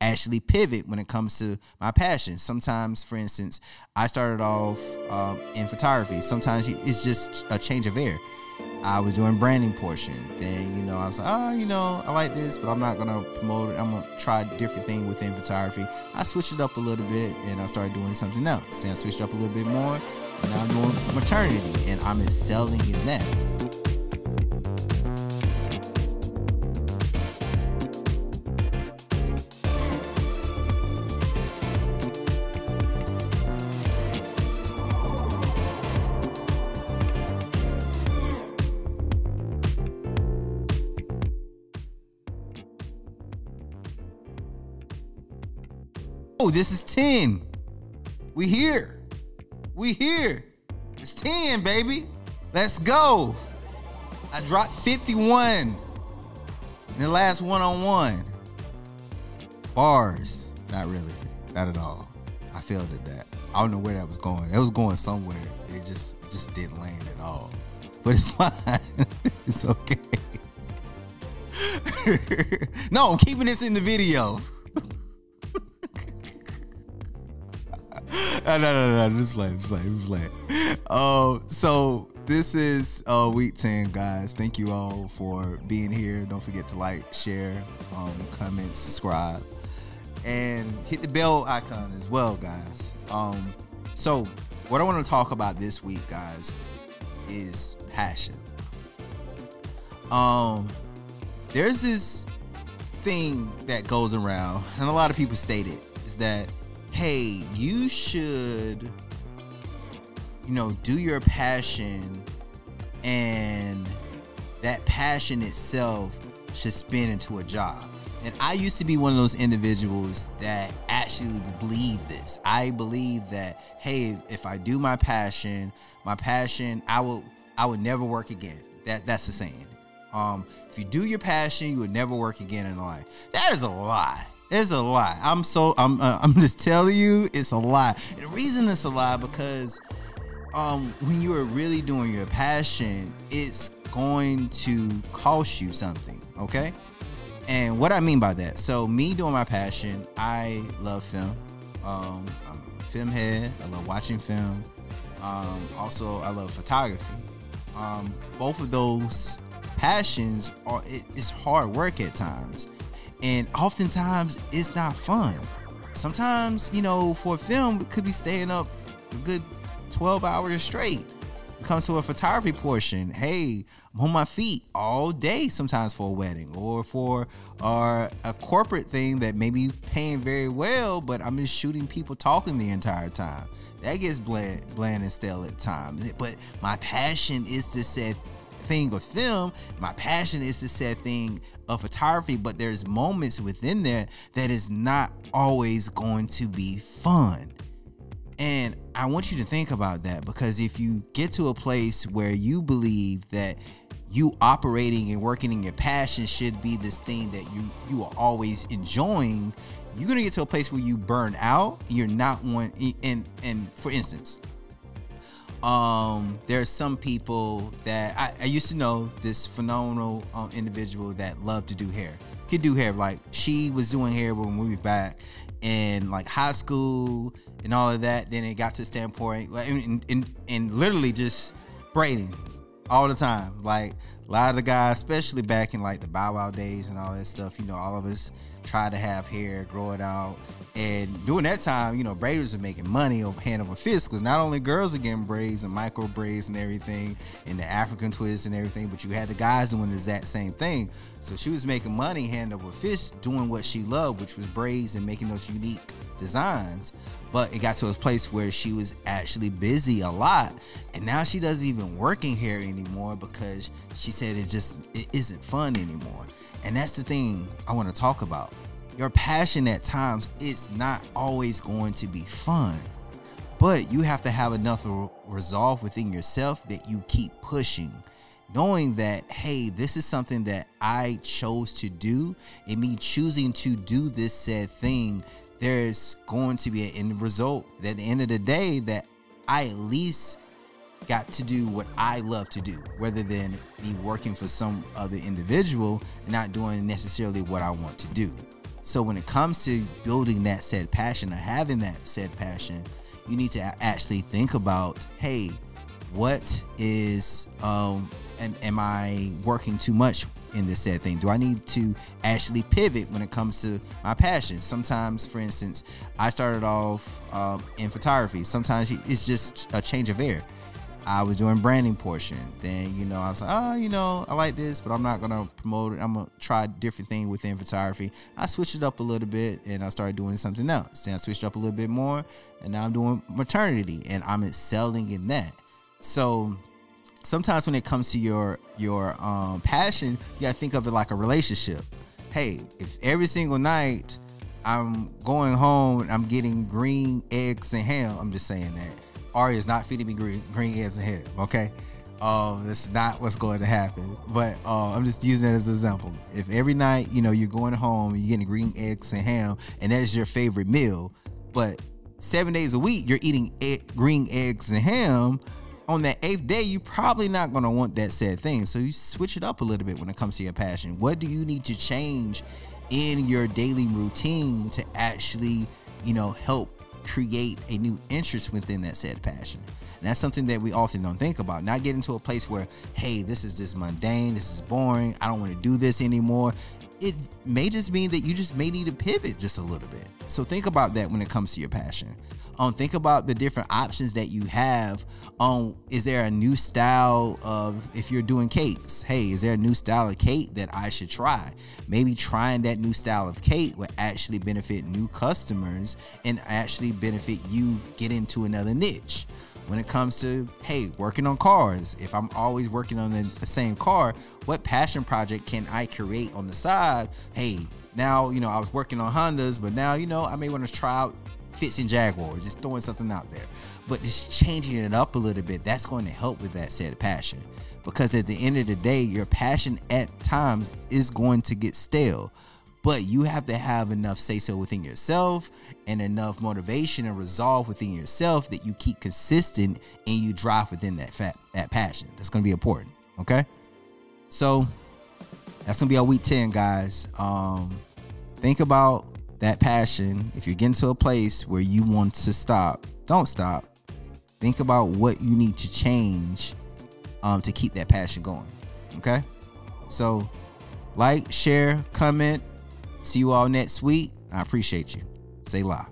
actually pivot when it comes to my passion. Sometimes, for instance, I started off um, in photography. Sometimes it's just a change of air. I was doing branding portion. Then, you know, I was like, oh, you know, I like this, but I'm not gonna promote it. I'm gonna try a different thing within photography. I switched it up a little bit and I started doing something else. Then I switched up a little bit more. And now I'm doing maternity and I'm excelling in that. Oh, this is 10. We here. We here. It's 10, baby. Let's go. I dropped 51 in the last one on one. Bars. Not really. Not at all. I failed at that. I don't know where that was going. It was going somewhere. It just just didn't land at all. But it's fine. it's okay. no, I'm keeping this in the video. No, no, no, no, just like, just like, just. Oh, so this is uh, week 10, guys. Thank you all for being here. Don't forget to like, share, um, comment, subscribe, and hit the bell icon as well, guys. Um, so, what I want to talk about this week, guys, is passion. Um, there's this thing that goes around, and a lot of people state it, is that hey, you should, you know, do your passion and that passion itself should spin into a job. And I used to be one of those individuals that actually believe this. I believe that hey, if I do my passion, my passion, I will I would never work again. That that's the saying. Um, if you do your passion, you would never work again in life. That is a lie. It's a lie. I'm so I'm uh, I'm just telling you, it's a lie. And the reason it's a lie because um when you are really doing your passion, it's going to cost you something. Okay. And what I mean by that, so me doing my passion, I love film. Um, I'm a film head. I love watching film. Um, also, I love photography. Um, both of those passions are it, it's hard work at times and oftentimes it's not fun. Sometimes, you know, for a film, it could be staying up a good 12 hours straight. It comes to a photography portion. Hey, I'm on my feet all day sometimes for a wedding or for or a corporate thing that may be paying very well, but I'm just shooting people talking the entire time. That gets bland, bland and stale at times. But my passion is to set thing of film. My passion is to set thing of photography, but there's moments within there that is not always going to be fun. And I want you to think about that because if you get to a place where you believe that you operating and working in your passion should be this thing that you you are always enjoying, you're gonna get to a place where you burn out. You're not one. And and for instance, um there are some people that I, I used to know this phenomenal um, individual that loved to do hair. Could do hair like she was doing hair when we were back in like high school and all of that. Then it got to the standpoint and, and, and literally just braiding all the time. Like a lot of the guys especially back in like the bow wow days and all that stuff you know all of us tried to have hair grow it out and during that time, you know, braiders are making money over hand over fist because not only girls are getting braids and micro braids and everything, and the African twist and everything, but you had the guys doing the exact same thing. So she was making money hand over fist doing what she loved, which was braids and making those unique designs. But it got to a place where she was actually busy a lot, and now she doesn't even working hair anymore because she said it just it isn't fun anymore. And that's the thing I want to talk about your passion at times it's not always going to be fun. But you have to have enough resolve within yourself that you keep pushing knowing that hey this is something that i chose to do and me choosing to do this said thing there's going to be an end result. That at the end of the day that i at least got to do what i love to do rather than me working for some other individual and not doing necessarily what i want to do So when it comes to building that said passion or having that said passion, you need to actually think about, hey, what is um am, am I working too much in this said thing? Do I need to actually pivot when it comes to my passion? Sometimes, for instance, I started off um, in photography. Sometimes it's just a change of air. I was doing branding portion. Then, you know, I was like, oh, you know, I like this, but I'm not gonna promote it. I'm gonna try different thing within photography. I switched it up a little bit and I started doing something else. Then I switched up a little bit more and now I'm doing maternity and I'm excelling in that. So sometimes when it comes to your your um, passion, you gotta think of it like a relationship. Hey, if every single night I'm going home and I'm getting green eggs and ham, I'm just saying that Ari is not feeding me green green eggs and ham. Okay, um, that's not what's going to happen. But uh, I'm just using it as an example. If every night you know you're going home, you're getting green eggs and ham, and that's your favorite meal, but seven days a week you're eating green eggs and ham on that eighth day, you're probably not going to want that said thing. So you switch it up a little bit when it comes to your passion. What do you need to change in your daily routine to actually, you know, help create a new interest within that said passion? And that's something that we often don't think about. Not getting to a place where, hey, this is just mundane, this is boring, I don't want to do this anymore. It may just mean that you just may need to pivot just a little bit. So think about that when it comes to your passion. Um think about the different options that you have. Um is there a new style of if you're doing cakes hey is there a new style of cake that i should try? Maybe trying that new style of cake would actually benefit new customers and actually benefit you get into another niche when it comes to hey working on cars if i'm always working on the, the same car what passion project can i create on the side hey now you know i was working on hondas but now you know i may want to try out fits in Jaguar, just throwing something out there. But just changing it up a little bit, that's going to help with that said passion. Because at the end of the day, your passion at times is going to get stale. But you have to have enough say so within yourself and enough motivation and resolve within yourself that you keep consistent and you drive within that fat that passion. That's gonna be important. Okay. So that's gonna be our week 10, guys. Um, think about that passion, if you're getting to a place where you want to stop, don't stop. Think about what you need to change um, to keep that passion going. Okay? So, like, share, comment. See you all next week. I appreciate you. Say la.